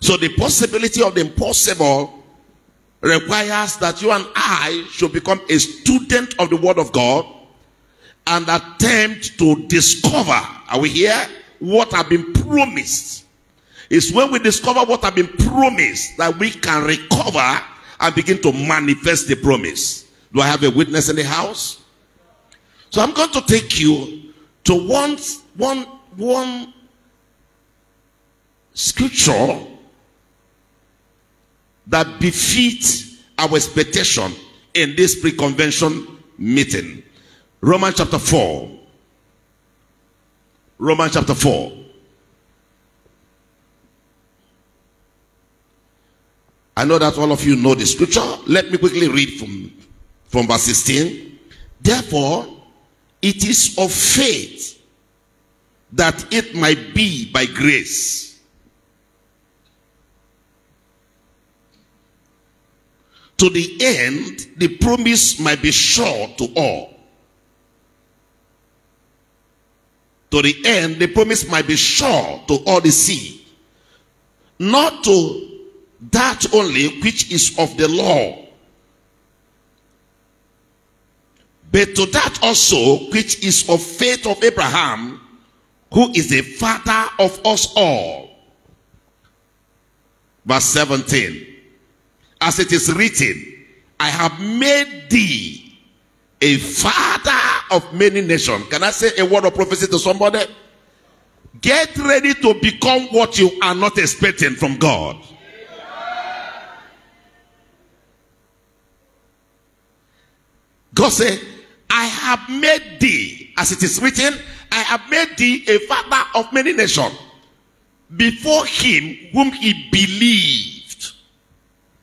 So the possibility of the impossible requires that you and I should become a student of the Word of God and attempt to discover, are we here? What have been promised. It's when we discover what have been promised that we can recover and begin to manifest the promise. Do I have a witness in the house? So I'm going to take you to one, one, one scripture that befits our expectation in this pre-convention meeting. Romans chapter 4. Romans chapter 4. I know that all of you know the scripture. Let me quickly read from, from verse 16. Therefore, it is of faith that it might be by grace. To the end, the promise might be sure to all. To the end, the promise might be sure to all the seed. Not to that only which is of the law. But to that also which is of faith of Abraham, who is the father of us all. Verse 17. As it is written, I have made thee a father of many nations. Can I say a word of prophecy to somebody? Get ready to become what you are not expecting from God. God said, I have made thee, as it is written, I have made thee a father of many nations. Before him whom he believed.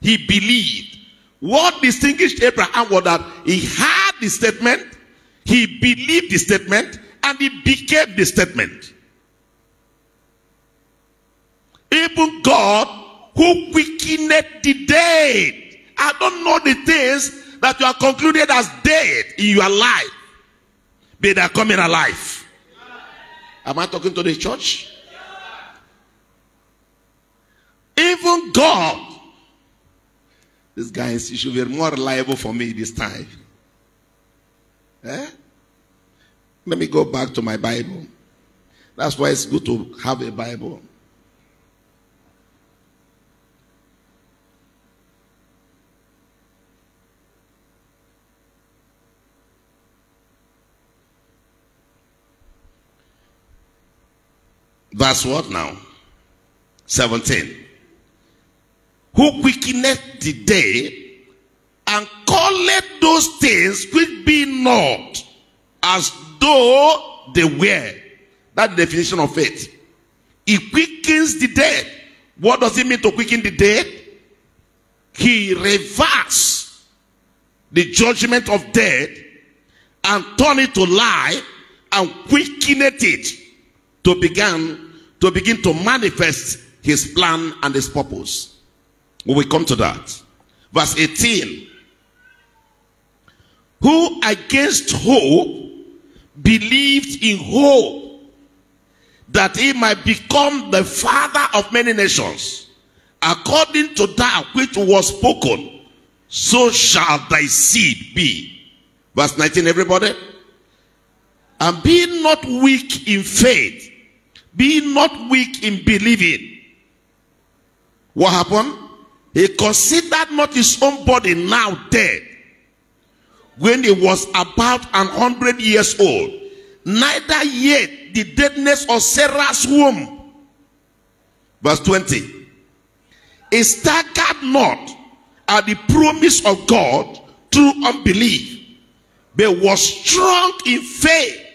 He believed. What distinguished Abraham was that he had the statement, he believed the statement, and he became the statement. Even God who quickened the dead. I don't know the things that you are concluded as dead in your life. But they are coming alive. Am I talking to the church? Even God. This guy is should be more reliable for me this time. Eh? Let me go back to my Bible. That's why it's good to have a Bible. Verse what now? 17. Who quickeneth the day and calleth those things which be not as though they were. That's the definition of faith. He quickens the dead. What does it mean to quicken the dead? He reverses the judgment of death and turn it to life and quickeneth it to begin to begin to manifest his plan and his purpose. We will come to that. Verse 18. Who against hope believed in hope that he might become the father of many nations, according to that which was spoken, so shall thy seed be. Verse 19, everybody. And be not weak in faith, be not weak in believing. What happened? He considered not his own body now dead when he was about an hundred years old, neither yet the deadness of Sarah's womb. Verse 20. He staggered not at the promise of God through unbelief, but was strong in faith,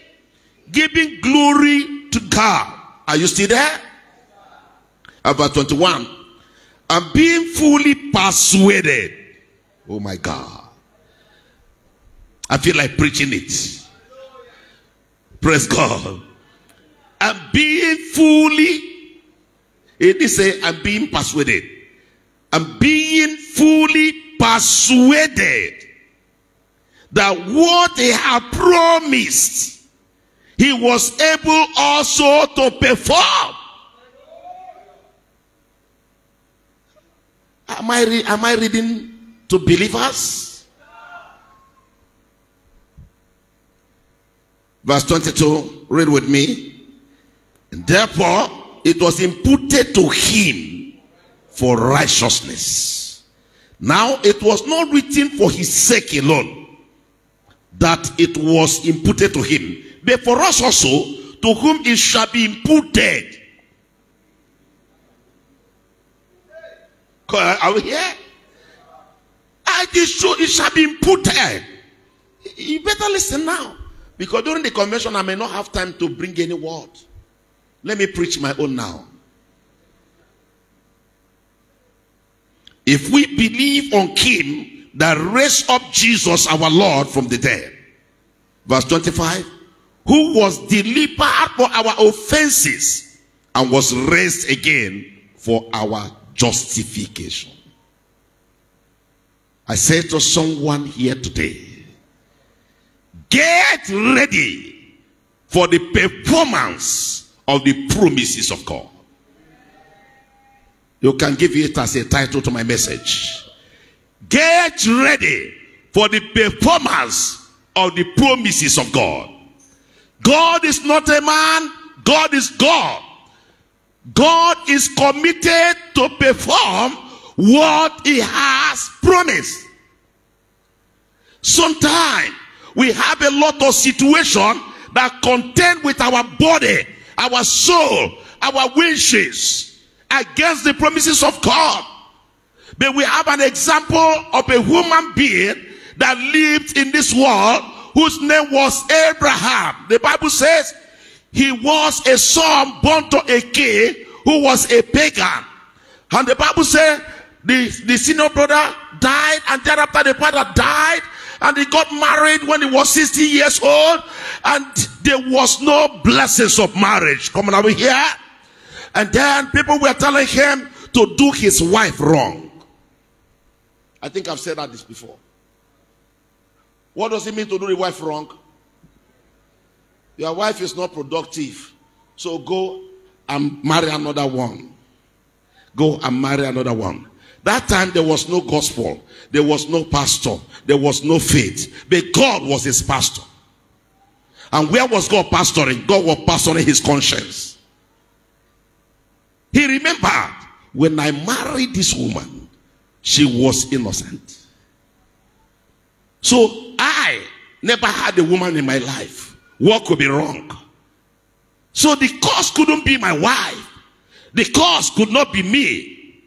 giving glory to God. Are you still there? Uh, verse 21. And being fully persuaded. Oh my God. I feel like preaching it. Praise God. And being fully, it is say, I'm being persuaded. I'm being fully persuaded that what he had promised, he was able also to perform. Am I, re- am I reading to believers? Verse 22, read with me. Therefore, it was imputed to him for righteousness. Now, it was not written for his sake alone that it was imputed to him, but for us also, to whom it shall be imputed. Are we here? It is true, it shall be imputed. You better listen now. Because during the convention, I may not have time to bring any word. Let me preach my own now. If we believe on Him that raised up Jesus our Lord from the dead, verse 25, who was delivered for our offenses and was raised again for our justification. I say to someone here today, get ready for the performance of the promises of God. You can give it as a title to my message. Get ready for the performance of the promises of God. God is not a man, God is God. God is committed to perform what he has promised. Sometimes we have a lot of situation that contend with our body, our soul, our wishes against the promises of God. But we have an example of a human being that lived in this world whose name was Abraham. The Bible says he was a son born to a king who was a pagan. And the Bible said the, the senior brother died and thereafter the father died and he got married when he was 60 years old and there was no blessings of marriage coming over here. And then people were telling him to do his wife wrong. I think I've said that this before. What does it mean to do the wife wrong? Your wife is not productive. So go and marry another one. Go and marry another one. That time there was no gospel. There was no pastor. There was no faith. But God was his pastor. And where was God pastoring? God was pastoring his conscience. He remembered when I married this woman, she was innocent. So I never had a woman in my life. What could be wrong? So the cause couldn't be my wife. The cause could not be me.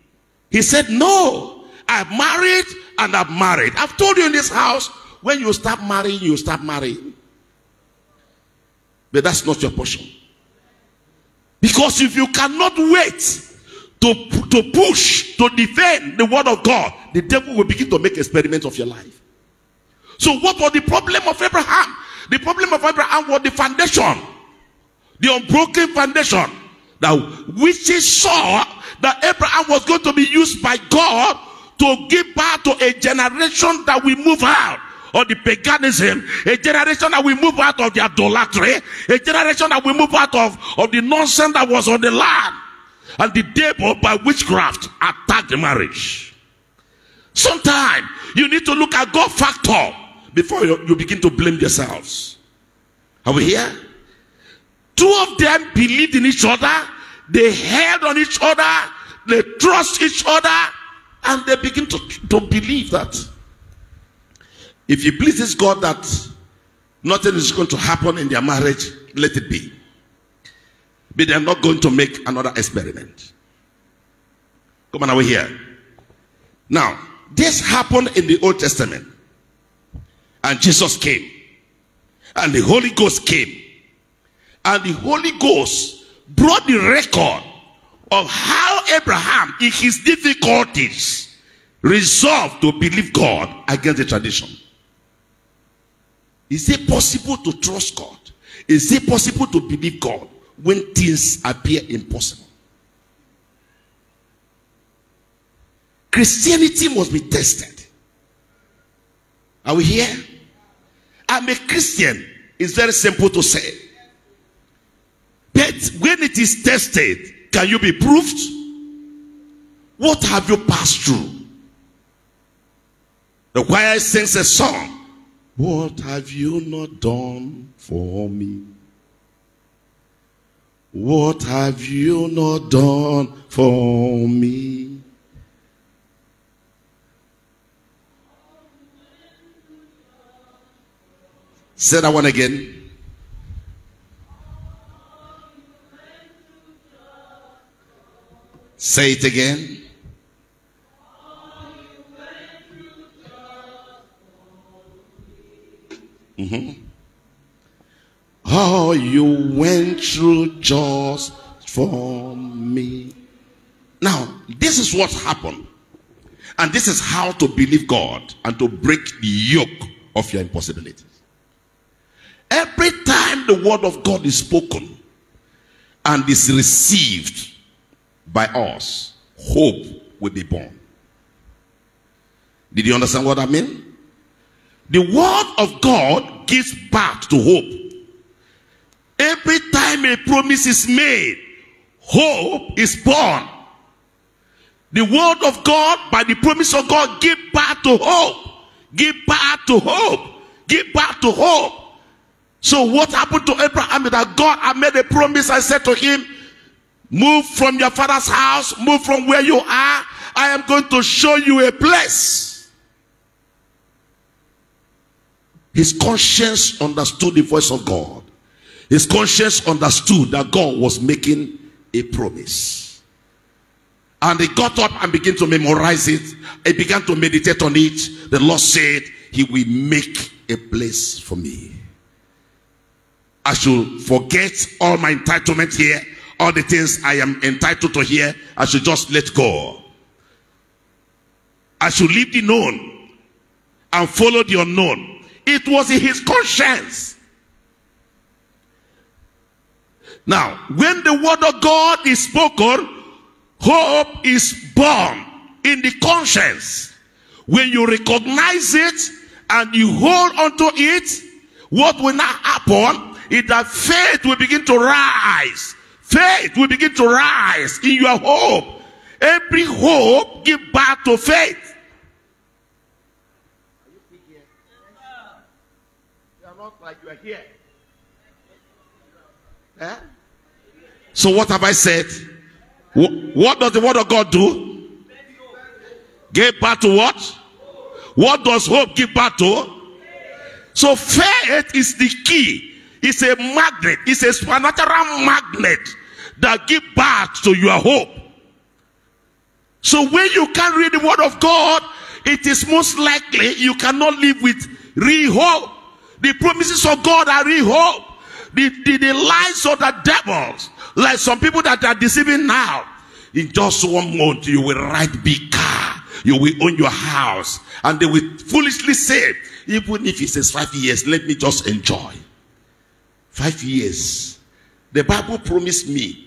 He said, no, I've married and I've married. I've told you in this house, when you start marrying, you start marrying. But that's not your portion. Because if you cannot wait to, to push, to defend the word of God, the devil will begin to make experiments of your life. So what was the problem of Abraham? The problem of Abraham was the foundation. The unbroken foundation. That which he saw that Abraham was going to be used by God to give birth to a generation that will move out of the paganism, a generation that will move out of the idolatry, a generation that will move out of, of the nonsense that was on the land. And the devil by witchcraft attacked the marriage. Sometimes you need to look at God factor before you, you begin to blame yourselves. Are we here? Two of them believed in each other, they held on each other, they trust each other, and they begin to, to believe that if it pleases God that nothing is going to happen in their marriage, let it be. But they're not going to make another experiment. Come on, are we here? Now, this happened in the Old Testament. And Jesus came. And the Holy Ghost came. And the Holy Ghost brought the record of how Abraham, in his difficulties, resolved to believe God against the tradition. Is it possible to trust God? Is it possible to believe God when things appear impossible? Christianity must be tested. Are we here? I'm a Christian. It's very simple to say. But when it is tested, can you be proved? What have you passed through? The choir sings a song. What have you not done for me? What have you not done for me? Say that one again. Say it again. Mm-hmm. Oh, you went through just for me. Now, this is what happened. And this is how to believe God and to break the yoke of your impossibilities. Every time the word of God is spoken and is received by us, hope will be born. Did you understand what I mean? The word of God gives birth to hope. Every time a promise is made, hope is born. The word of God, by the promise of God, give birth to hope. Give birth to hope. Give birth to hope. So what happened to Abraham that God had made a promise. I said to him, move from your father's house, move from where you are. I am going to show you a place. His conscience understood the voice of God. His conscience understood that God was making a promise. And he got up and began to memorize it. He began to meditate on it. The Lord said, He will make a place for me. I should forget all my entitlement here, all the things I am entitled to here. I should just let go. I should leave the known and follow the unknown. It was in his conscience Now, when the word of God is spoken, hope is born in the conscience. When you recognize it and you hold onto it, what will now happen is that faith will begin to rise. Faith will begin to rise in your hope. Every hope give birth to faith. You are not like you are here. Eh? So what have I said? What does the word of God do? Give birth to what? What does hope give birth to? So faith is the key. It's a magnet. It's a supernatural magnet that give birth to your hope. So when you can't read the word of God, it is most likely you cannot live with real hope. The promises of God are real hope. The, the, the lies of the devils like some people that are deceiving now. In just one month, you will ride big car. You will own your house. And they will foolishly say, even if it says five years, let me just enjoy. Five years. The Bible promised me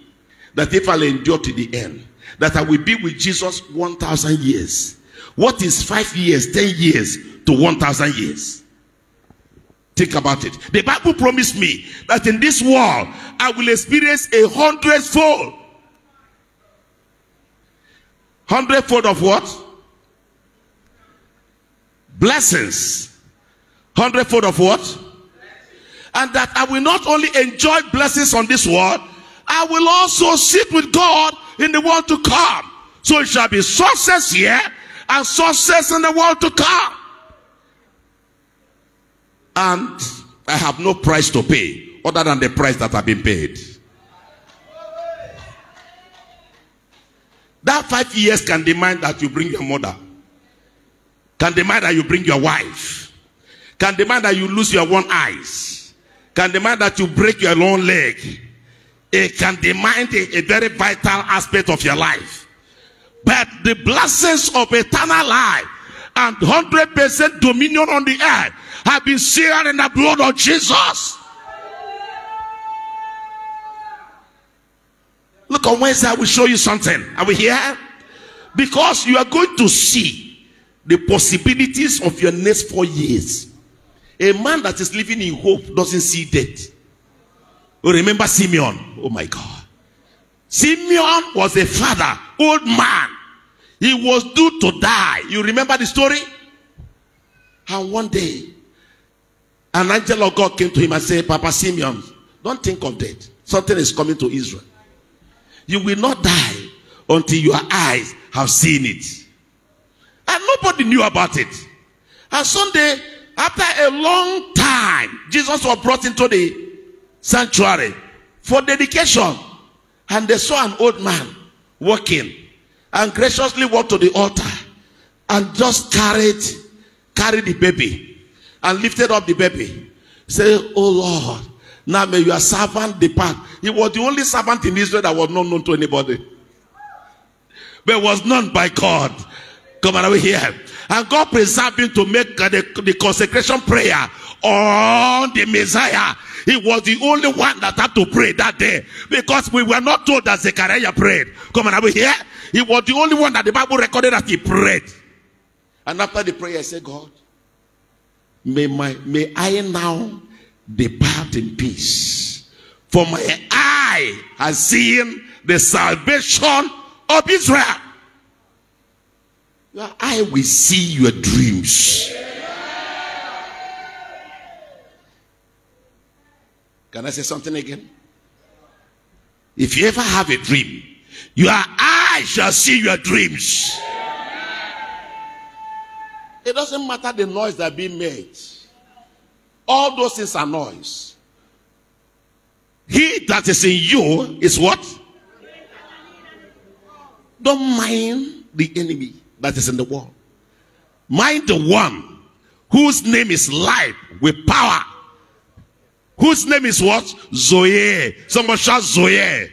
that if I'll endure to the end, that I will be with Jesus 1,000 years. What is five years, 10 years to 1,000 years? Think about it. The Bible promised me that in this world I will experience a hundredfold. Hundredfold of what? Blessings. Hundredfold of what? And that I will not only enjoy blessings on this world, I will also sit with God in the world to come. So it shall be success here and success in the world to come and I have no price to pay other than the price that have been paid. That five years can demand that you bring your mother, can demand that you bring your wife, can demand that you lose your one eyes, can demand that you break your own leg. It can demand a, a very vital aspect of your life. But the blessings of eternal life and 100% dominion on the earth have been sealed in the blood of Jesus. Look on Wednesday, I will show you something. Are we here? Because you are going to see the possibilities of your next four years. A man that is living in hope doesn't see death. Oh, remember Simeon? Oh my God. Simeon was a father, old man. He was due to die. You remember the story? And one day, an angel of God came to him and said, Papa Simeon, don't think of death. Something is coming to Israel. You will not die until your eyes have seen it. And nobody knew about it. And Sunday, after a long time, Jesus was brought into the sanctuary for dedication. And they saw an old man walking and graciously walked to the altar and just carried carried the baby and lifted up the baby. Say, Oh Lord, now may your servant depart. He was the only servant in Israel that was not known to anybody. But was known by God. Come on over here. And God preserved him to make uh, the, the consecration prayer on the Messiah. He was the only one that had to pray that day because we were not told that Zechariah prayed. Come on over here. He was the only one that the Bible recorded that he prayed. And after the prayer, I said, God, may my may I now depart in peace. For my eye has seen the salvation of Israel. Your eye will see your dreams. Can I say something again? If you ever have a dream, your eye shall see your dreams. It doesn't matter the noise that being made. All those things are noise. He that is in you is what? Don't mind the enemy that is in the world. Mind the one whose name is life with power. Whose name is what? Zoe. Somebody shout Zoe. Zoe.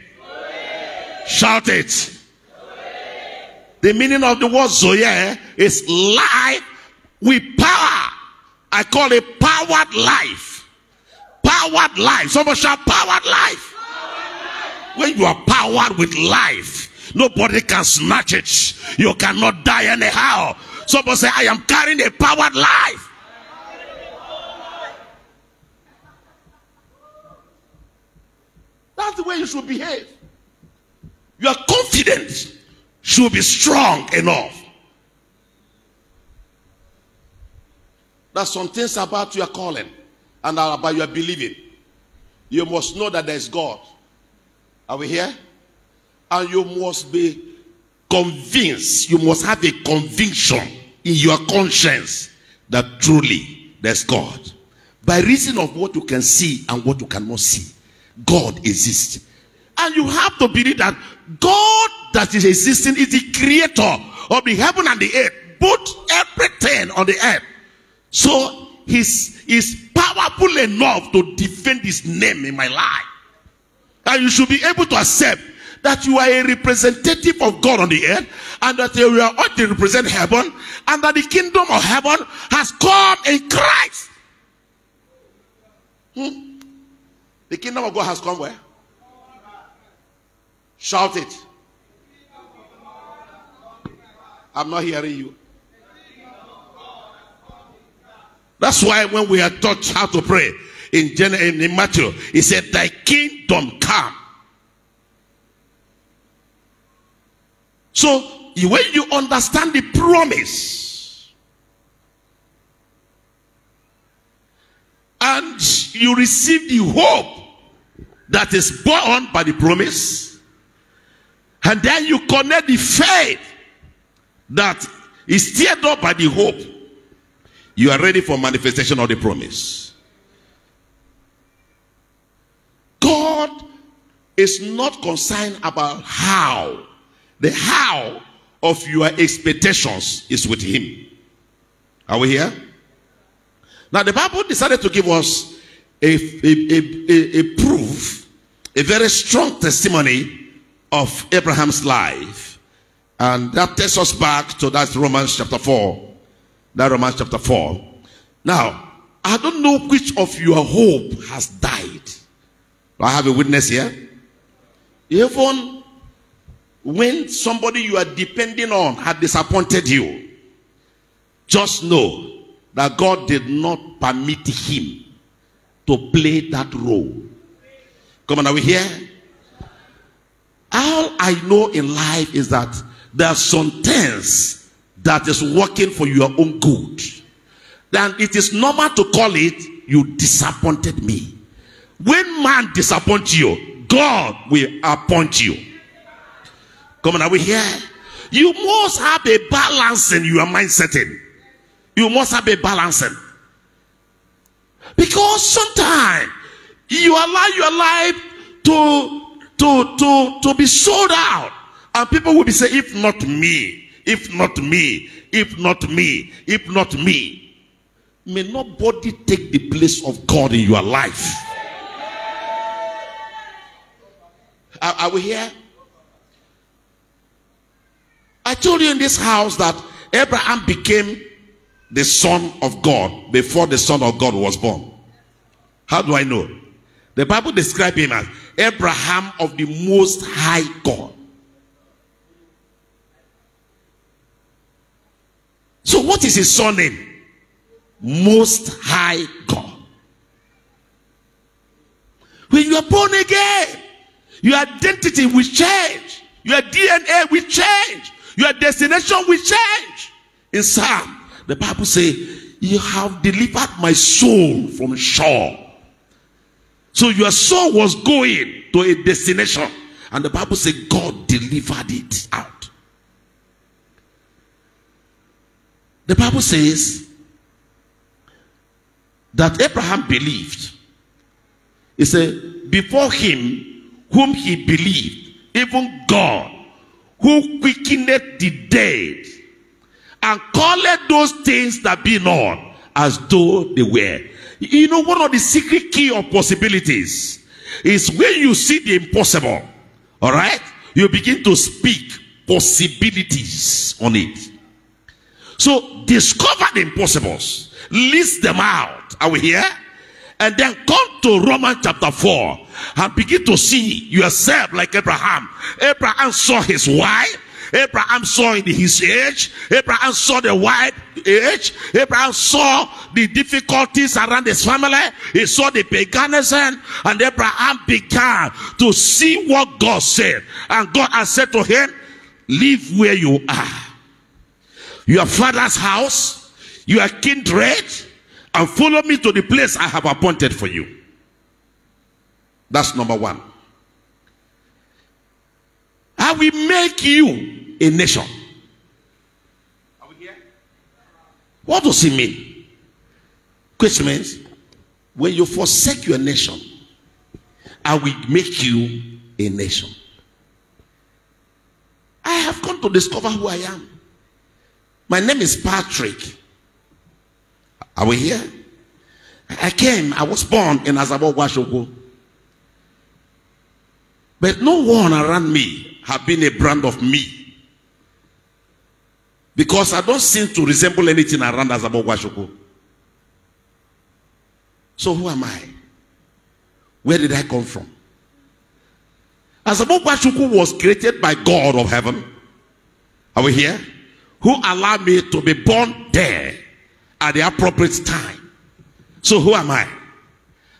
Shout it. Zoe. The meaning of the word Zoe is life with power. I call it powered life. Powered life. Somebody shout powered life. When you are powered with life, nobody can snatch it. You cannot die anyhow. Somebody say, I am carrying a powered life. That's the way you should behave. Your confidence should be strong enough That some things about your calling and about your believing. You must know that there is God. Are we here? And you must be convinced. You must have a conviction in your conscience that truly there's God. By reason of what you can see and what you cannot see, God exists. And you have to believe that God that is existing is the creator of the heaven and the earth. Put everything on the earth so he's, he's powerful enough to defend his name in my life. And you should be able to accept that you are a representative of God on the earth and that you are ought to represent heaven and that the kingdom of heaven has come in Christ. Hmm? The kingdom of God has come where? Shout it. I'm not hearing you. That's why when we are taught how to pray in, Gen- in Matthew, he said, Thy kingdom come. So when you understand the promise and you receive the hope that is born by the promise, and then you connect the faith that is stirred up by the hope you are ready for manifestation of the promise. God is not concerned about how. The how of your expectations is with him. Are we here? Now the Bible decided to give us a, a, a, a, proof, a very strong testimony of Abraham's life. And that takes us back to that Romans chapter 4 that Romans chapter 4. Now, I don't know which of your hope has died. I have a witness here? Even when somebody you are depending on had disappointed you, just know that God did not permit him to play that role. Come on, are we here? All I know in life is that there are some things that is working for your own good. then it is normal to call it, you disappointed me. When man disappoints you, God will appoint you. Come on, are we here? You must have a balance in your mindset. You must have a balance. Because sometimes you allow your life to, to, to, to be sold out. And people will be saying, if not me, if not me, if not me, if not me. May nobody take the place of God in your life. Are, are we here? I told you in this house that Abraham became the son of God before the son of God was born. How do I know? The Bible describes him as Abraham of the most high God. So what is his surname? Most high God. When you are born again, your identity will change. Your DNA will change. Your destination will change. In Psalm, the Bible says, You have delivered my soul from Sheol. So your soul was going to a destination. And the Bible says God delivered it out. The Bible says that Abraham believed. He said, Before him, whom he believed, even God who quickeneth the dead and calleth those things that be not as though they were. You know, one of the secret key of possibilities is when you see the impossible, all right, you begin to speak possibilities on it. So discover the impossibles, list them out. Are we here? And then come to Romans chapter 4 and begin to see yourself like Abraham. Abraham saw his wife. Abraham saw in his age. Abraham saw the wife age. Abraham saw the difficulties around his family. He saw the paganism. And Abraham began to see what God said. And God has said to him, Live where you are. Your father's house, your kindred, and follow me to the place I have appointed for you. That's number one. I will make you a nation. Are we here? What does it mean? Question means when you forsake your nation, I will make you a nation. I have come to discover who I am. My name is Patrick. Are we here? I came, I was born in Azabo Washoko. But no one around me have been a brand of me. Because I don't seem to resemble anything around Azabo Washoko. So who am I? Where did I come from? Azabo Washoko was created by God of heaven. Are we here? Who allowed me to be born there at the appropriate time. So who am I?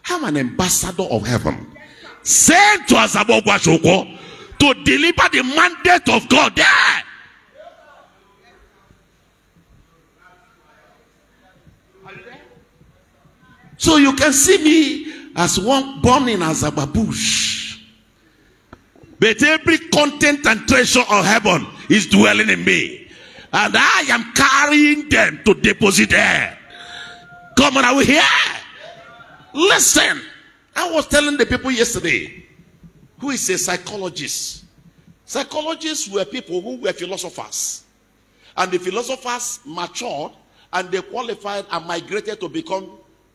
I'm an ambassador of heaven. Sent to Azabogwa Shoko to deliver the mandate of God there. So you can see me as one born in Azababush. But every content and treasure of heaven is dwelling in me. And I am carrying them to deposit there. Come on, are we here? Listen. I was telling the people yesterday who is a psychologist. Psychologists were people who were philosophers. And the philosophers matured and they qualified and migrated to become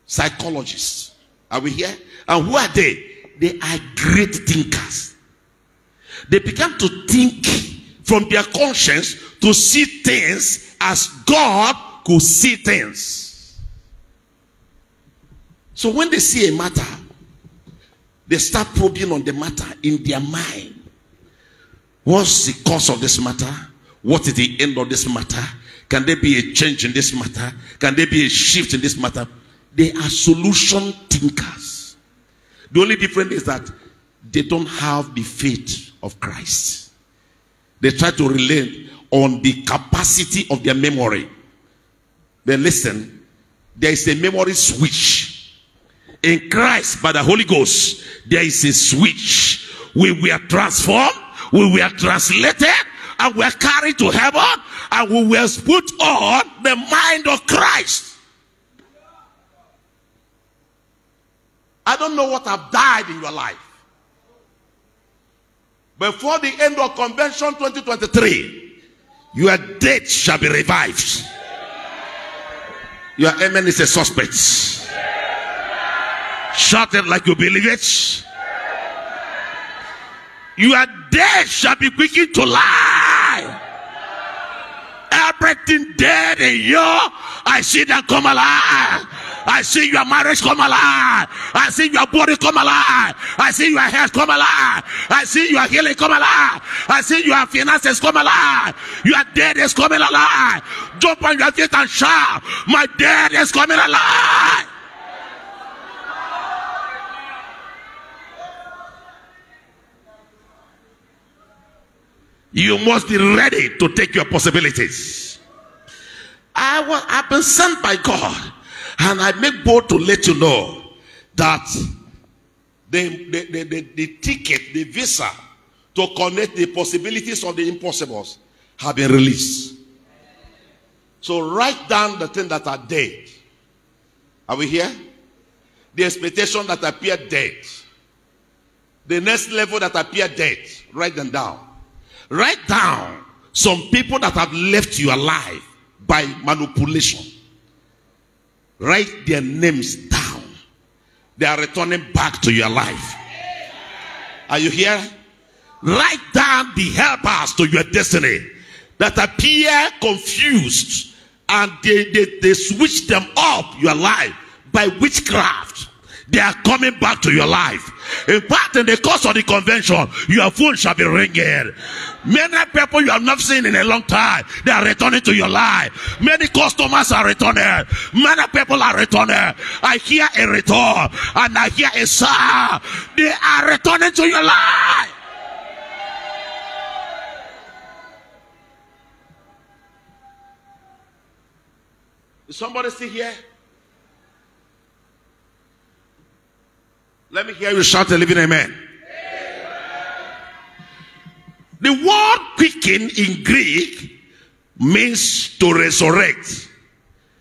psychologists. Are we here? And who are they? They are great thinkers. They began to think from their conscience to see things as God could see things. So when they see a matter, they start probing on the matter in their mind. What's the cause of this matter? What is the end of this matter? Can there be a change in this matter? Can there be a shift in this matter? They are solution thinkers. The only difference is that they don't have the faith of Christ. They try to rely on the capacity of their memory. Then listen, there is a memory switch. In Christ, by the Holy Ghost, there is a switch. We were transformed, we were translated, and we are carried to heaven, and we were put on the mind of Christ. I don't know what have died in your life. Before the end of convention 2023, your death shall be revived. Your amen is a suspect. Shout it like you believe it. Your death shall be quickened to life. Everything dead in you, I see them come alive. I see your marriage come alive. I see your body come alive. I see your health come alive. I see your healing come alive. I see your finances come alive. Your dead is coming alive. Jump on your feet and shout. My dead is coming alive. You must be ready to take your possibilities. I was, I've been sent by God and I make bold to let you know that the, the, the, the, the ticket, the visa to connect the possibilities of the impossibles have been released. So write down the things that are dead. Are we here? The expectation that appear dead. The next level that appear dead. Write them down. Write down some people that have left you alive by manipulation. Write their names down. They are returning back to your life. Are you here? Write down the helpers to your destiny that appear confused and they, they, they switch them up your life by witchcraft. They are coming back to your life. In fact, in the course of the convention, your phone shall be ringing. Many people you have not seen in a long time, they are returning to your life. Many customers are returning. Many people are returning. I hear a return and I hear a sound. They are returning to your life. Is somebody still here? Let me hear you shout a living amen. The word quicken in Greek means to resurrect.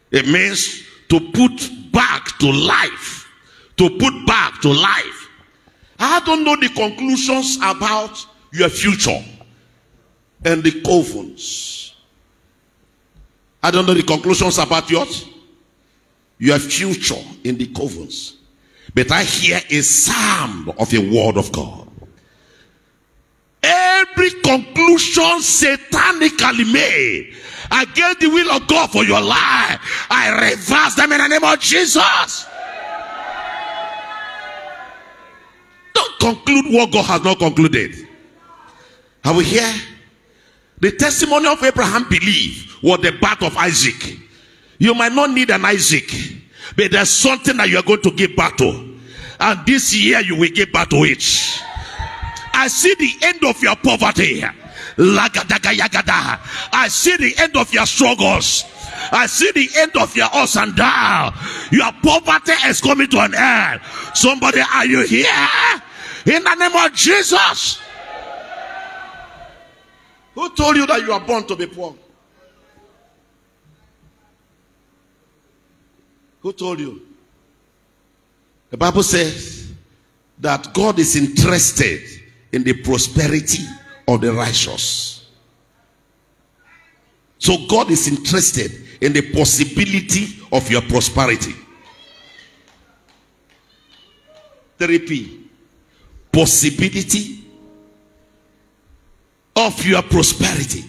It means to put back to life. To put back to life. I don't know the conclusions about your future and the covens. I don't know the conclusions about yours. Your future in the covens. But I hear a sound of a word of God. Every conclusion satanically made against the will of God for your life, I reverse them in the name of Jesus. Don't conclude what God has not concluded. Are we here? The testimony of Abraham belief was the birth of Isaac. You might not need an Isaac. But there's something that you are going to give back to. And this year you will give back to it. I see the end of your poverty. I see the end of your struggles. I see the end of your ups and down. Your poverty is coming to an end. Somebody, are you here? In the name of Jesus. Who told you that you are born to be poor? Who told you? The Bible says that God is interested in the prosperity of the righteous. So God is interested in the possibility of your prosperity. 3P. Possibility of your prosperity.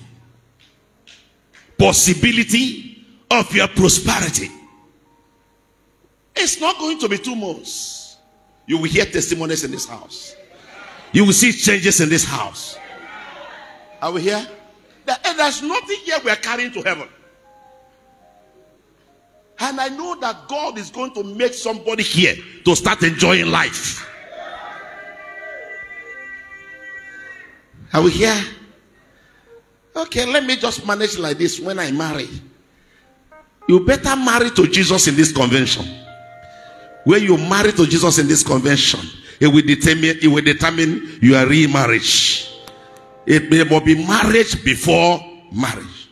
Possibility of your prosperity. It's not going to be two months. You will hear testimonies in this house. You will see changes in this house. Are we here? There's nothing here we are carrying to heaven. And I know that God is going to make somebody here to start enjoying life. Are we here? Okay, let me just manage like this when I marry. You better marry to Jesus in this convention. When you marry to Jesus in this convention, it will determine it will determine your remarriage. It may be marriage before marriage.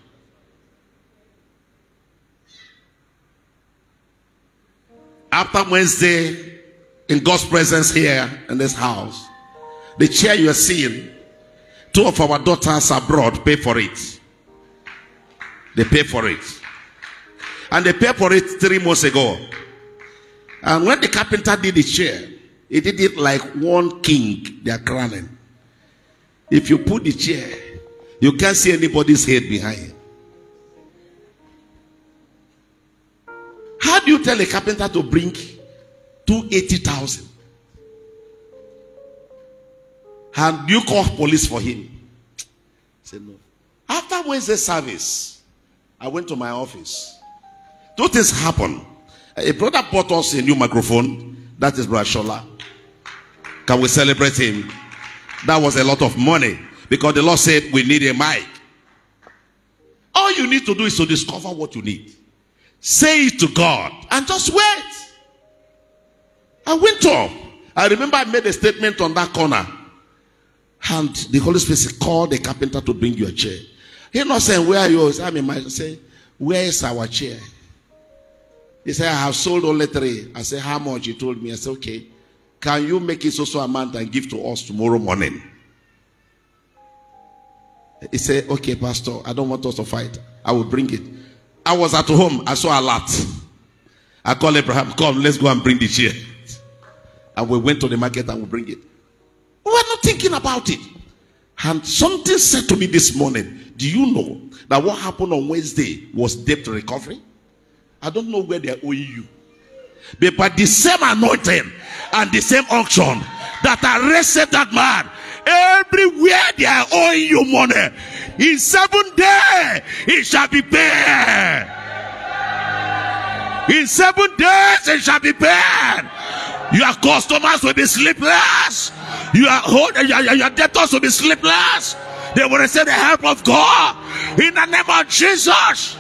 After Wednesday, in God's presence here in this house, the chair you are seeing, two of our daughters abroad pay for it. They pay for it. And they paid for it three months ago. And when the carpenter did the chair, he did it like one king they are crowning. If you put the chair, you can't see anybody's head behind. How do you tell a carpenter to bring 280,000? And you call police for him? Say no. After Wednesday service, I went to my office. Two things happened. A brother bought us a new microphone. That is Brother Shola. Can we celebrate him? That was a lot of money because the Lord said we need a mic. All you need to do is to discover what you need. Say it to God and just wait. I went up. I remember I made a statement on that corner. And the Holy Spirit said, call the carpenter to bring you a chair. He not saying, where are yours? I'm in my, say, where is our chair? He said, I have sold only three. I said, how much? He told me. I said, okay. Can you make it so so amount and give to us tomorrow morning? He said, okay, pastor, I don't want us to fight. I will bring it. I was at home. I saw a lot. I called Abraham, come, let's go and bring the chair. And we went to the market and we bring it. We were not thinking about it. And something said to me this morning, do you know that what happened on Wednesday was debt recovery? I don't know where they're owing you. But by the same anointing and the same unction that arrested that man, everywhere they are owing you money, in seven days it shall be paid. In seven days it shall be paid. Your customers will be sleepless. Your, your, your debtors will be sleepless. They will receive the help of God in the name of Jesus.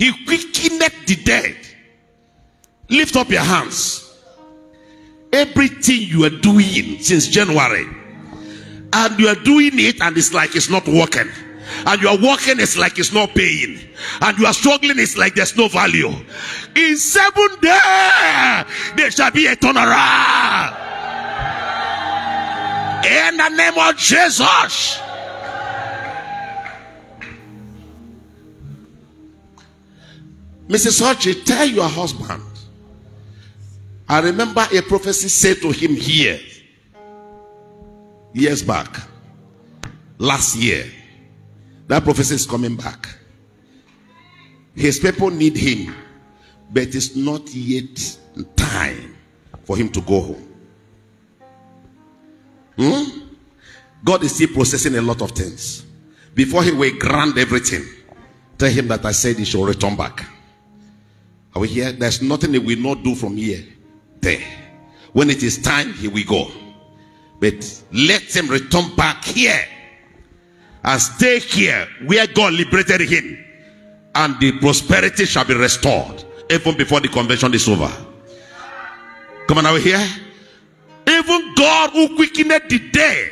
He quickened the dead. Lift up your hands. Everything you are doing since January, and you are doing it, and it's like it's not working. And you are working, it's like it's not paying. And you are struggling, it's like there's no value. In seven days, there shall be a turnaround. In the name of Jesus. Mrs. Hodge, tell your husband. I remember a prophecy said to him here years back, last year. That prophecy is coming back. His people need him, but it's not yet time for him to go home. Hmm? God is still processing a lot of things. Before he will grant everything, tell him that I said he should return back. Are we here? There's nothing he will not do from here. There. When it is time, he will go. But let him return back here and stay here where God liberated him. And the prosperity shall be restored even before the convention is over. Come on, are we here? Even God who quickened the dead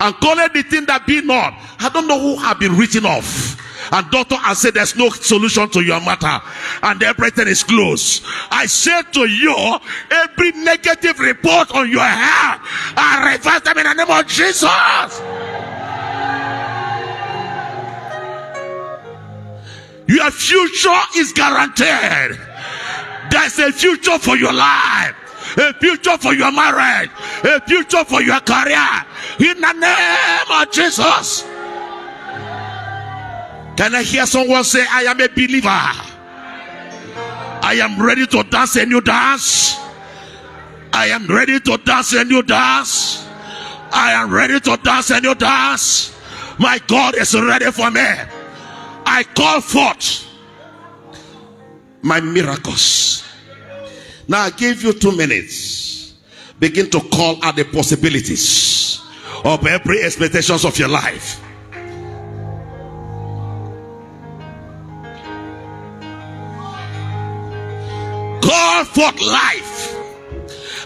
and called the thing that be not. I don't know who have been written off and doctor has said there's no solution to your matter and everything is closed. I say to you, every negative report on your health, I reverse them in the name of Jesus. Your future is guaranteed. There's a future for your life, a future for your marriage, a future for your career. In the name of Jesus. Can I hear someone say, I am a believer? I am ready to dance a new dance. I am ready to dance a new dance. I am ready to dance a new dance. My God is ready for me. I call forth my miracles. Now I give you two minutes. begin to call out the possibilities of every expectations of your life. Forth life.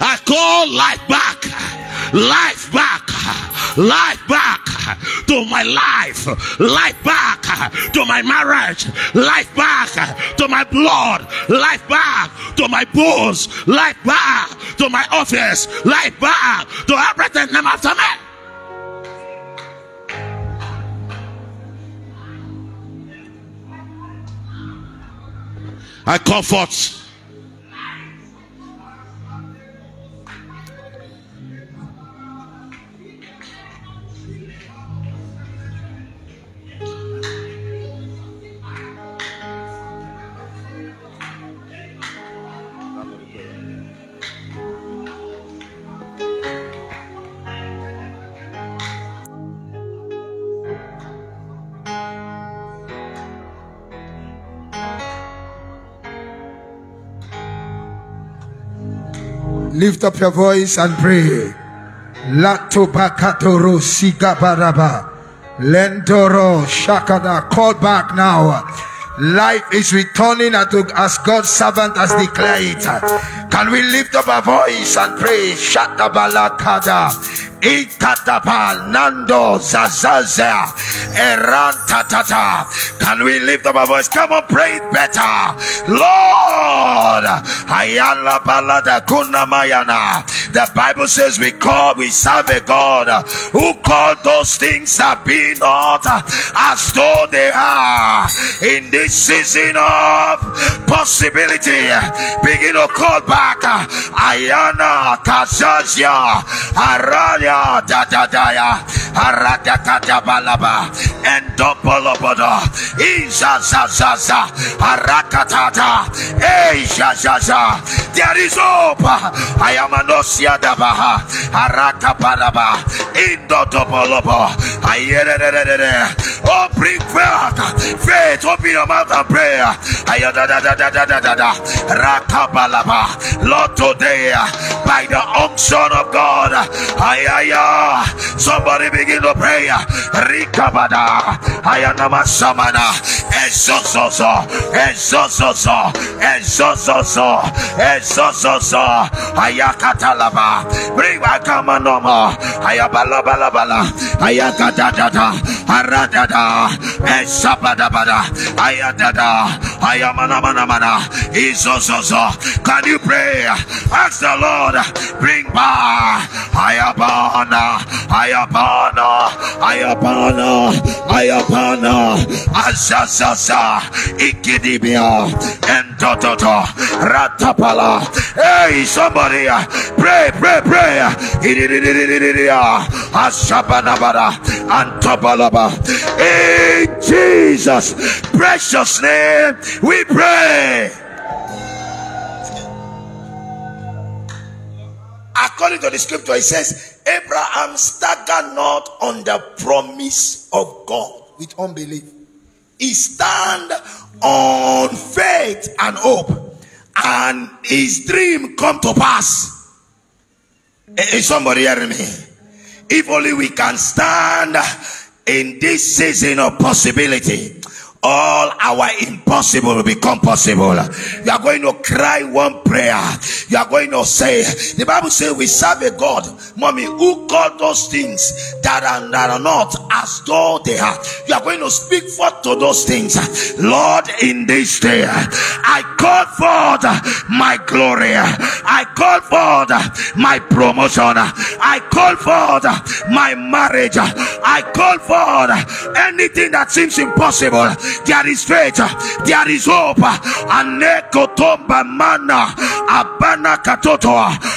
I call life back, life back, life back to my life, life back to my marriage, life back to my blood, life back to my bones, life back to my office, life back to everything name after me. I comfort Lift up your voice and pray. Lato bakatoro sigabaraba. Lentoro shakada. Call back now. Life is returning as God's servant has declared it. Can we lift up our voice and pray? Shatabalakada. Ikatapa Nando Zazaza Erantata. Can we lift up our voice? Come on, pray better. Lord Ayala Balada Kunamayana. The Bible says we call, we serve a God who called those things that be not as though they are. In this season of possibility, begin to call back Ayana Kazazia Araya Aya dadadaya arakatabalaba endopolobodo izazazaza arakatata eizazaza there is hope. I am anosia dabaha arakabalaba indotopolobo ayerere oh bring faith faith open your mouth and prayer raka rakabalaba Lord today by the unction of God I ay Somebody begin to pray. Rikabada. Ayanama Samana. Ezozozo. Ezozozo. Ezozozo. Ezozozo. Ayakatalaba. Bring back Kamanoma. Ayabalabalabala. Ayakadadada. Aradada. Esabadabada. Ayadada. Ayamanamanamana. Izozozo. Can you pray? Ask the Lord. Bring back. Ayaba. Ayapana, Ayapana, Ayapana, Ayapana, Azazaza, Ikidibia, and Tototo, Ratapala. Hey, somebody, pray, pray, pray. Asabanabara, Antabalaba. In Jesus' precious name, we pray. according to the scripture, it says, Abraham staggered not on the promise of God with unbelief. He stand on faith and hope, and his dream come to pass. Is somebody hearing me? If only we can stand in this season of possibility all our impossible will become possible. You are going to cry one prayer. You are going to say, the Bible says we serve a God, mommy, who called those things that are, that are not as though they are. You are going to speak forth to those things. Lord, in this day, I call forth my glory. I call forth my promotion. I call forth my marriage. I call forth anything that seems impossible there is faith, there is hope. Anekotomba mana. Abana katoto.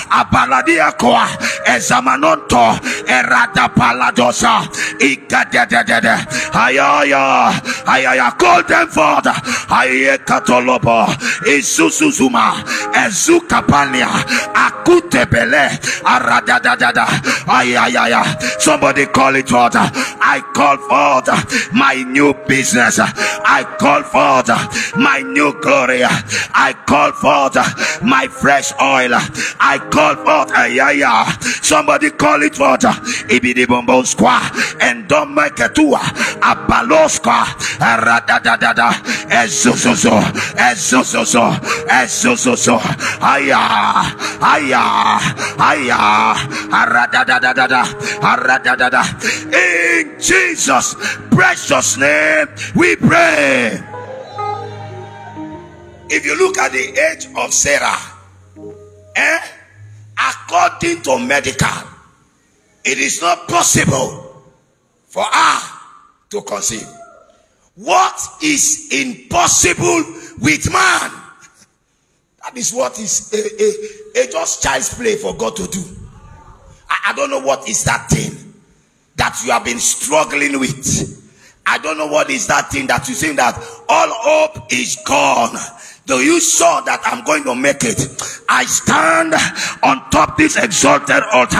Abaladia koa ezamanonto. Erada paladosa. Ikadedede ayaya ayaya call them forth. Aye katolobo. Isusuzuma ezukapania akutebele aradadadada ayaya somebody call it forth. I call forth my new business. I call forth my new glory. I call forth my fresh oil. I call forth, yeah, yeah. Somebody call it forth. Ibidi bombo squa and don't make a tua. Abaloska. Radadadada. Ezozozo. Ezozozo. Ezozozo. Aya. Aya. Aya. Aradadadada. Aradadada. In Jesus' precious name, we pray. If you look at the age of Sarah, eh, according to medical, it is not possible for her to conceive. What is impossible with man? That is what is a, a, a just child's play for God to do. I, I don't know what is that thing that you have been struggling with. I don't know what is that thing that you think that all hope is gone. Though you saw that I'm going to make it, I stand on top this exalted altar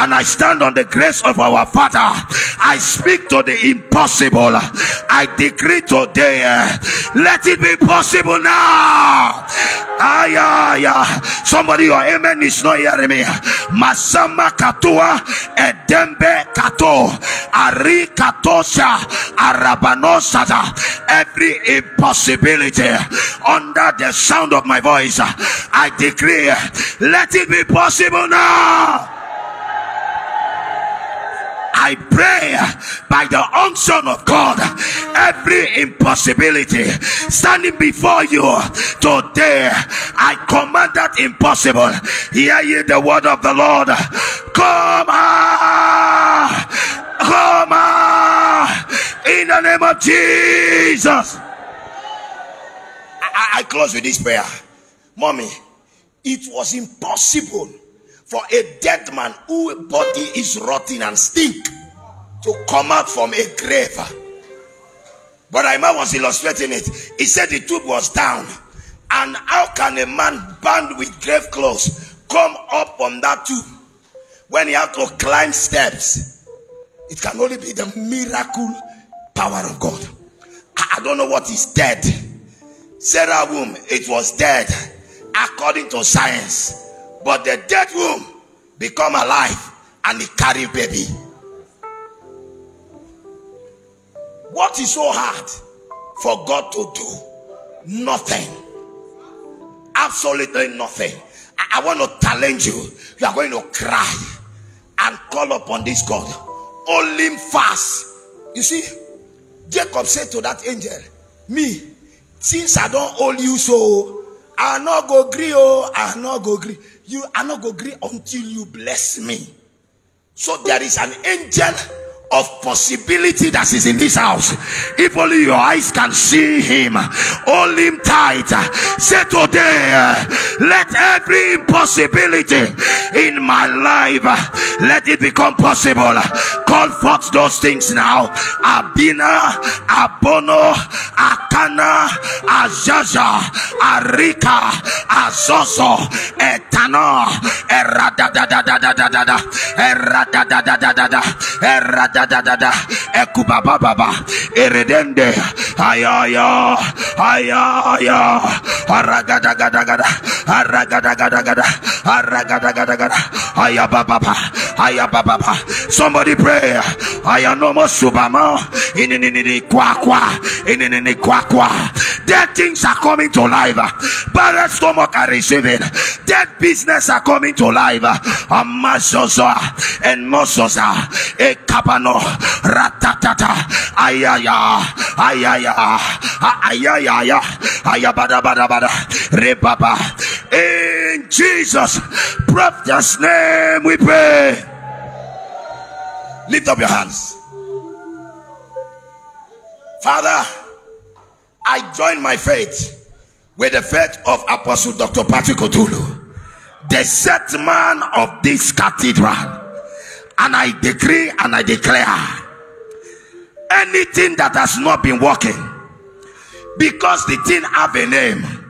and I stand on the grace of our Father. I speak to the impossible. I decree today, let it be possible now. Ay, ay, ay. Somebody, your amen is not hearing me. Masama katua edembe kato ari katosha arabanosata. Every impossibility under the sound of my voice, I decree, let it be possible now. I pray by the unction of God, every impossibility standing before you today, I command that impossible. Hear ye the word of the Lord. Come on, come on, in the name of Jesus. I, close with this prayer. Mommy, it was impossible for a dead man whose body is rotting and stink to come out from a grave. But Imam was illustrating it. He said the tube was down. And how can a man bound with grave clothes come up from that tube when he had to climb steps? It can only be the miracle power of God. I don't know what is dead. Sarah womb, it was dead according to science. But the dead womb become alive and it carry baby. What is so hard for God to do? Nothing. Absolutely nothing. I, I want to challenge you. You are going to cry and call upon this God. Only fast. You see, Jacob said to that angel, Me, since I don't hold you so, I not go agree, oh, I not go agree. You are not go agree until you bless me. So there is an angel of possibility that is in this house. If only your eyes can see him, hold him tight. Say today, let every impossibility in my life let it become possible. Call forth those things now. Abina, Abono, Akana, Azaza, Arika, Azozo, Etano, Eradadadadadadada, Eradadadadadada, Eradadadadada da da da da ekuba baba ba eredende ayaya ayaya aragada gada gada aragada gada gada aragada gada gada ayaba baba ayaba baba somebody pray. Ayanomo subama inini kwa kwa. Inini kwa dead things are coming to life. Barren stomach are receiving. Dead business are coming to life. Amazoza and mosoza ekabano ratatata ayaya ayaya ayaya ayabada bada bada rebaba. In Jesus precious name we pray. Lift up your hands. Father I join my faith with the faith of Apostle Dr. Patrick Utulu the set man of this cathedral and I decree and I declare anything that has not been working because the thing have a name